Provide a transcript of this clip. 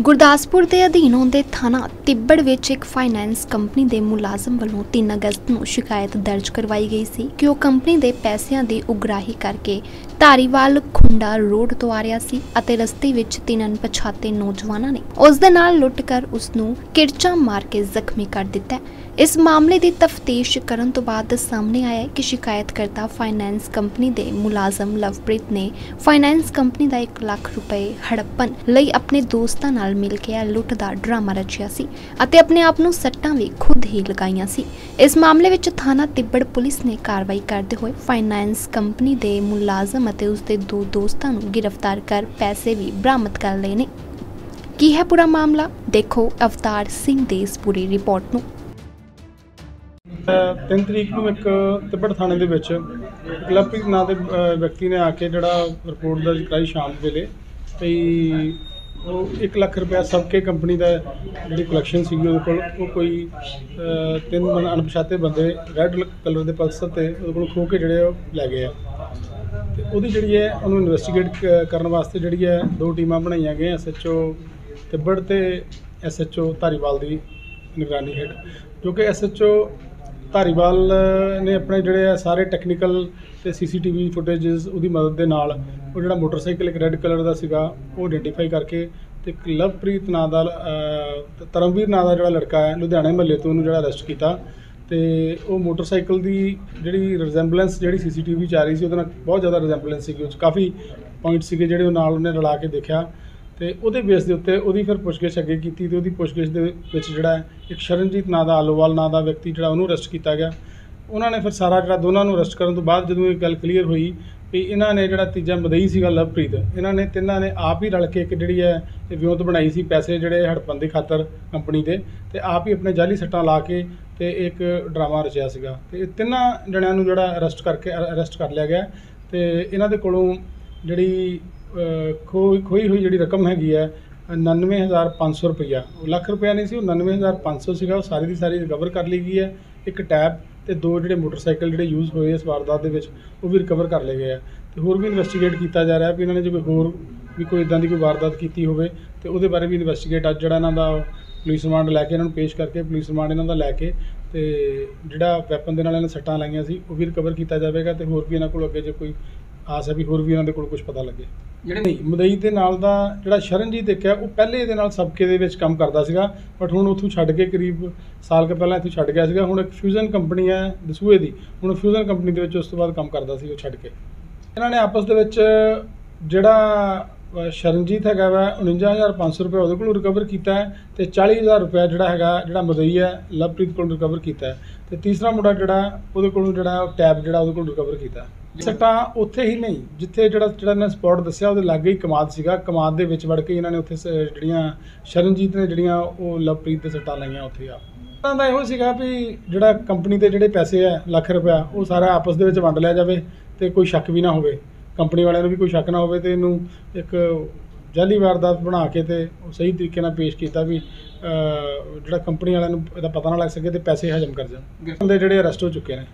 ਗੁਰਦਾਸਪੁਰ ਦੇ ਅਧੀਨ ਆਉਂਦੇ ਥਾਣਾ ਤਿੱਬੜ ਵਿੱਚ ਇੱਕ ਫਾਈਨੈਂਸ ਕੰਪਨੀ ਦੇ ਮੁਲਾਜ਼ਮ ਵੱਲੋਂ 3 ਅਗਸਤ ਨੂੰ ਸ਼ਿਕਾਇਤ ਦਰਜ ਕਰਵਾਈ ਗਈ ਸੀ ਕਿ ਉਹ ਕੰਪਨੀ ਦੇ ਪੈਸਿਆਂ ਦੀ ਉਗਰਾਹੀ ਕਰਕੇ ਧਾਰੀਵਾਲ ਖੁੰਡਾ ਰੋਡ ਤੋਂ ਆ ਰਿਹਾ ਸੀ ਅਤੇ ਰਸਤੇ ਵਿੱਚ ਤਿੰਨ ਅਣਪਛਾਤੇ ਨੌਜਵਾਨਾਂ ਨੇ ਉਸ ਦੇ ਨਾਲ ਲੁੱਟ ਕਰ ਉਸ ਨੂੰ ਕਿਰਚਾ ਮਾਰ ਕੇ ਜ਼ਖਮੀ ਕਰ ਦਿੱਤਾ। ਇਸ ਮਾਮਲੇ ਦੀ ਤਫਤੀਸ਼ ਕਰਨ ਤੋਂ ਬਾਅਦ ਸਾਹਮਣੇ ਆਇਆ ਹੈ ਕਿ ਸ਼ਿਕਾਇਤਕਰਤਾ ਫਾਈਨੈਂਸ ਕੰਪਨੀ ਦੇ ਮੁਲਾਜ਼ਮ ਲਵਪ੍ਰੀਤ ਨੇ ਫਾਈਨੈਂਸ ਕੰਪਨੀ ਦਾ 1 ਲੱਖ ਰੁਪਏ ਹੜੱਪਣ ਲਈ ਆਪਣੇ ਦੋਸਤਾਂ ਨਾਲ ਮਿਲ ਕੇ ਲੁੱਟ ਦਾ ਡਰਾਮਾ ਰਚਿਆ ਸੀ ਅਤੇ ਆਪਣੇ ਆਪ ਨੂੰ ਸੱਟਾਂ ਵੀ ਖੁਦ ਹੀ ਲਗਾਈਆਂ ਸੀ। ਇਸ ਮਾਮਲੇ ਵਿੱਚ ਥਾਣਾ ਤਿੱਬੜ ਪੁਲਿਸ ਨੇ ਕਾਰਵਾਈ ਕਰਦੇ ਹੋਏ ਫਾਈਨੈਂਸ ਕੰਪਨੀ ਦੇ ਮੁਲਾਜ਼ਮ ਅਤੇ ਉਸ ਦੇ ਦੋ ਦੋਸਤਾਂ ਨੂੰ ਗ੍ਰਿਫਤਾਰ ਕਰ ਪੈਸੇ ਵੀ ਬਰਾਮਦ ਕਰ ਲਏ ਨੇ। ਕੀ ਹੈ ਪੂਰਾ ਮਾਮਲਾ? ਦੇਖੋ ਅਵਤਾਰ ਸਿੰਘ ਦੇ ਇਸ ਪੂਰੀ ਰਿਪੋਰਟ ਨੂੰ। ਅਹ ਤਿੰਨ ਤਰੀਕ ਨੂੰ ਇੱਕ ਤਿੱਬੜ ਥਾਣੇ ਦੇ ਵਿੱਚ ਇੱਕ ਨਾਂ ਦੇ ਵਿਅਕਤੀ ਨੇ ਆ ਕੇ ਜਿਹੜਾ ਰਿਪੋਰਟ ਦਰਜ ਕਰਾਈ ਸ਼ਾਮ ਵੇਲੇ ਵੀ ਉਹ 1 ਲੱਖ ਰੁਪਇਆ ਸਬਕੇ ਕੰਪਨੀ ਦਾ ਜਿਹੜੀ ਕਲੈਕਸ਼ਨ ਸੀਗੀ ਉਹਦੇ ਕੋਲ, ਉਹ ਕੋਈ ਤਿੰਨ ਅਣਪਛਾਤੇ ਬੰਦੇ ਰੈੱਡ ਕਲਰ ਦੇ ਪਲਸਰ ਤੇ ਉਹਦੇ ਕੋਲ ਖੋ ਕੇ ਜਿਹੜੇ ਆ ਉਹ ਲੈ ਗਏ ਆ। ਤੇ ਉਹਦੀ ਜਿਹੜੀ ਹੈ, ਉਹਨੂੰ ਇਨਵੈਸਟੀਗੇਟ ਕਰਨ ਵਾਸਤੇ ਜਿਹੜੀ ਹੈ, ਦੋ ਟੀਮਾਂ ਬਣਾਈਆਂ ਗਈਆਂ ਐਸਐਚਓ ਤਿੱਬੜ ਤੇ ਐਸਐਚਓ ਧਾਰੀਵਾਲ ਦੀ ਨਿਗਰਾਨੀ ਹੇਠ। ਜੋ ਕਿ ਐਸਐਚਓ ਧਾਰੀਵਾਲ ਨੇ ਆਪਣੇ ਜਿਹੜੇ ਆ ਸਾਰੇ ਟੈਕਨੀਕਲ ਤੇ ਸੀਸੀਟੀਵੀ ਫੁਟੇजेस ਉਹਦੀ ਮਦਦ ਦੇ ਨਾਲ ਉਹ ਜਿਹੜਾ ਮੋਟਰਸਾਈਕਲ ਇੱਕ ਰੈੱਡ ਕਲਰ ਦਾ ਸੀਗਾ ਉਹ ਆਇਡੈਂਟੀਫਾਈ ਕਰਕੇ ਤੇ ਇੱਕ ਲਵਪ੍ਰੀਤ ਨਾਂ ਦਾ ਅਹ, ਧਰਮਵੀਰ ਨਾਂ ਦਾ ਜਿਹੜਾ ਲੜਕਾ ਹੈ ਲੁਧਿਆਣੇ ਮਹੱਲੇ ਤੋਂ ਉਹਨੂੰ ਜਿਹੜਾ ਅਰੈਸਟ ਕੀਤਾ ਤੇ ਉਹ ਮੋਟਰਸਾਈਕਲ ਦੀ ਜਿਹੜੀ ਰਿਜ਼ੈਂਬਲੈਂਸ ਜਿਹੜੀ ਸੀਸੀਟੀਵੀ ਚ ਆ ਰਹੀ ਸੀ ਉਹਦੇ ਨਾਲ ਬਹੁਤ ਜ਼ਿਆਦਾ ਰਿਜ਼ੈਂਬਲੈਂਸ ਸੀਗੀ ਉਹ 'ਚ ਕਾਫੀ ਪੁਆਇੰਟ ਸੀਗੇ ਜਿਹੜੇ ਉਹ ਨਾਲ ਉਹਨੇ ਰਲਾ ਕੇ ਦੇਖਿਆ ਤੇ ਉਹਦੇ ਬੇਸ ਦੇ ਉੱਤੇ ਉਹਦੀ ਫਿਰ ਪੁੱਛਗਿੱਛ ਅੱਗੇ ਕੀਤੀ ਤੇ ਉਹਦੀ ਪੁੱਛਗਿੱਛ ਦੇ ਵਿੱਚ ਜਿਹੜਾ ਇੱਕ ਸ਼ਰਨਜੀਤ ਨਾਂ ਦਾ, ਆਲੋਵਾਲ ਨਾਂ ਦਾ ਵਿਅਕਤੀ ਜਿਹੜਾ ਉਹਨੂੰ ਅਰੈਸਟ ਕੀਤਾ ਗਿਆ। ਉਹਨਾਂ ਨੇ ਫਿਰ ਸਾਰਾ ਜਿਹੜਾ ਦੋਨਾਂ ਨੂੰ ਅਰੈਸਟ ਕਰਨ ਤੋਂ ਬਾਅਦ ਜਦੋਂ ਇਹ ਗੱਲ ਕਲੀਅਰ ਹੋਈ ਵੀ ਇਹਨਾਂ ਨੇ ਜਿਹੜਾ ਤੀਜਾ ਮਦਈ ਸੀਗਾ ਲਵਪ੍ਰੀਤ, ਇਹਨਾਂ ਨੇ ਤਿੰਨਾਂ ਨੇ ਆਪ ਹੀ ਰਲ ਕੇ ਇੱਕ ਜਿਹੜੀ ਹੈ, ਇਹ ਵਿਉਂਤ ਬਣਾਈ ਸੀ ਪੈਸੇ ਜਿਹੜੇ ਹੜਪਣ ਦੇ ਖਾਤਰ ਕੰਪਨੀ ਦੇ ਤੇ ਆਪ ਹੀ ਆਪਣੇ ਜਾਲੀ ਸੱਟਾਂ ਲਾ ਕੇ ਤੇ ਇੱਕ ਡਰਾਮਾ ਰਚਿਆ ਸੀਗਾ। ਤੇ ਇਹ ਤਿੰਨਾਂ ਜਣਿਆਂ ਨੂੰ ਜਿਹੜਾ ਅਰੈਸਟ ਕਰਕੇ ਅਰੈਸਟ ਕਰ ਲਿਆ ਗਿਆ ਤੇ ਇਹਨਾਂ ਦੇ ਕੋਲੋਂ ਜਿਹੜੀ ਖੋਈ ਖੋਈ ਹੋਈ ਜਿਹੜੀ ਰਕਮ ਹੈਗੀ ਹੈ 99500 ਰੁਪਈਆ। ਉਹ ਲੱਖ ਰੁਪਇਆ ਨਹੀਂ ਸੀ, ਉਹ 99500 ਸੀਗਾ। ਉਹ ਸਾਰੀ ਦੀ ਸਾਰੀ ਰਿਕਵਰ ਕਰ ਲਈ ਗਈ ਹੈ। ਇੱਕ ਟੈਬ ਤੇ ਦੋ ਜਿਹੜੇ ਮੋਟਰਸਾਈਕਲ ਜਿਹੜੇ ਯੂਜ਼ ਹੋਏ ਇਸ ਵਾਰਦਾਤ ਦੇ ਵਿੱਚ, ਉਹ ਵੀ ਰਿਕਵਰ ਕਰ ਲਏ ਗਏ ਆ। ਤੇ ਹੋਰ ਵੀ ਇਨਵੈਸਟੀਗੇਟ ਕੀਤਾ ਜਾ ਰਿਹਾ ਵੀ ਇਹਨਾਂ ਨੇ ਜੇ ਕੋਈ ਹੋਰ ਵੀ ਕੋਈ ਇਦਾਂ ਦੀ ਕੋਈ ਵਾਰਦਾਤ ਕੀਤੀ ਹੋਵੇ, ਤੇ ਉਹਦੇ ਬਾਰੇ ਵੀ ਇਨਵੈਸਟੀਗੇਟ ਅੱਜ ਜਿਹੜਾ ਇਹਨਾਂ ਦਾ ਪੁਲਿਸ ਰਿਮਾਂਡ ਲੈ ਕੇ ਇਹਨਾਂ ਨੂੰ ਪੇਸ਼ ਕਰਕੇ ਪੁਲਿਸ ਰਿਮਾਂਡ ਇਹਨਾਂ ਦਾ ਲੈ ਕੇ ਤੇ ਜਿਹੜਾ ਵੈਪਨ ਦੇ ਨਾਲ ਇਹਨਾਂ ਨੇ ਸੱਟਾਂ ਲਾਈਆਂ ਸੀ, ਉਹ ਵੀ ਰਿਕਵਰ ਕੀਤਾ ਜਾਵੇਗਾ ਤੇ ਹੋਰ ਵੀ ਇਹਨਾਂ ਕੋਲ ਅੱਗੇ ਜੇ ਕੋਈ ਆਸ ਹੈ ਵੀ ਹੋਰ ਵੀ ਇਹਨਾਂ ਦੇ ਕੋਲ ਕੁਝ ਪਤਾ ਲੱਗੇ। ਜਿਹੜੇ ਨਹੀਂ। ਮਦਈ ਦੇ ਨਾਲ ਦਾ ਜਿਹੜਾ ਸ਼ਰਨਜੀਤ ਇੱਕ ਹੈ ਉਹ ਪਹਿਲੇ ਇਹਦੇ ਨਾਲ ਸਬਕੇ ਦੇ ਵਿੱਚ ਕੰਮ ਕਰਦਾ ਸੀਗਾ ਬਟ ਹੁਣ ਉੱਥੋਂ ਛੱਡ ਕੇ ਕਰੀਬ ਸਾਲ ਕੁ ਪਹਿਲਾਂ ਇੱਥੋਂ ਛੱਡ ਗਿਆ ਸੀਗਾ। ਹੁਣ ਇੱਕ ਫਿਊਜ਼ਨ ਕੰਪਨੀ ਹੈ ਦਸੂਏ ਦੀ। ਹੁਣ ਫਿਊਜ਼ਨ ਕੰਪਨੀ ਦੇ ਵਿੱਚ ਉਸ ਤੋਂ ਬਾਅਦ ਕੰਮ ਕਰਦਾ ਸੀ ਉਹ ਛੱਡ ਕੇ। ਇਹਨਾਂ ਨੇ ਆਪਸ ਦੇ ਵਿੱਚ ਜਿਹੜਾ ਸ਼ਰਨਜੀਤ ਹੈਗਾ ਵਾ 49500 ਰੁਪਏ ਉਹਦੇ ਕੋਲੋਂ ਰਿਕਵਰ ਕੀਤਾ ਹੈ ਤੇ 40000 ਰੁਪਏ ਜਿਹੜਾ ਹੈਗਾ ਜਿਹੜਾ ਮਦਈ ਹੈ ਲਵਪ੍ਰੀਤ ਕੋਲੋਂ ਰਿਕਵਰ ਕੀਤਾ ਹੈ। ਤੇ ਤੀਸਰਾ ਮੁੰਡਾ ਜਿਹੜਾ ਉਹਦੇ ਕੋਲੋਂ ਜਿਹੜਾ ਟੈਬ ਜਿਹੜਾ ਉਹਦੇ ਕੋਲੋਂ ਰਿਕਵਰ ਕੀਤਾ ਸੱਟਾਂ ਉੱਥੇ ਹੀ ਨਹੀਂ ਜਿੱਥੇ ਜਿਹੜਾ ਜਿਹੜਾ ਇਹਨਾਂ ਸਪੌਟ ਦੱਸਿਆ ਉਹਦੇ ਲਾਗੇ ਹੀ ਕਮਾਦ ਸੀਗਾ। ਕਮਾਦ ਦੇ ਵਿੱਚ ਵੜ ਕੇ ਇਹਨਾਂ ਨੇ ਉੱਥੇ ਸ- ਜਿਹੜੀਆਂ ਸ਼ਰਨਜੀਤ ਨੇ ਜਿਹੜੀਆਂ ਉਹ ਲਵਪ੍ਰੀਤ ਦੇ ਸੱਟਾਂ ਲਾਈਆਂ ਉੱਥੇ ਆ। ਉਹਨਾਂ ਦਾ ਇਹੋ ਸੀਗਾ ਵੀ ਜਿਹੜਾ ਕੰਪਨੀ ਦੇ ਜਿਹੜੇ ਪੈਸੇ ਆ ਲੱਖ ਰੁਪਇਆ ਉਹ ਸਾਰਾ ਆਪਸ ਦੇ ਵਿੱਚ ਵੰਡ ਲਿਆ ਜਾਵੇ ਤੇ ਕੋਈ ਸ਼ੱਕ ਵੀ ਨਾ ਹੋਵੇ। ਕੰਪਨੀ ਵਾਲਿਆਂ ਨੂੰ ਵੀ ਕੋਈ ਸ਼ੱਕ ਨਾ ਹੋਵੇ ਤੇ ਇਹਨੂੰ ਇੱਕ ਜਾਲੀ ਵਾਰਦਾਤ ਬਣਾ ਕੇ ਤੇ ਉਹ ਸਹੀ ਤਰੀਕੇ ਨਾਲ ਪੇਸ਼ ਕੀਤਾ ਵੀ ਅਹ, ਜਿਹੜਾ ਕੰਪਨੀ ਵਾਲਿਆਂ ਨੂੰ ਇਹਦਾ ਪਤਾ ਨਾ ਲੱਗ ਸਕੇ ਤੇ ਪੈਸੇ ਹਜਮ ਕਰ ਜਾਣ। ਬੰਦੇ ਜਿਹੜੇ ਅਰੈਸਟ ਹੋ ਚੁੱਕੇ ਨੇ।